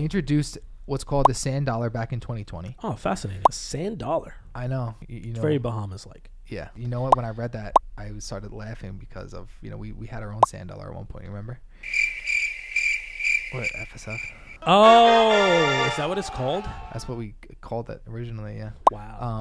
They introduced what's called the sand dollar back in 2020. Oh, fascinating. A sand dollar. I know. You, you know. Very Bahamas like. yeah. You know what? When I read that, I started laughing because of you know we we had our own sand dollar at one point. Remember? What FSF? Oh, is that what it's called? That's what we called it originally. Yeah. Wow. Um,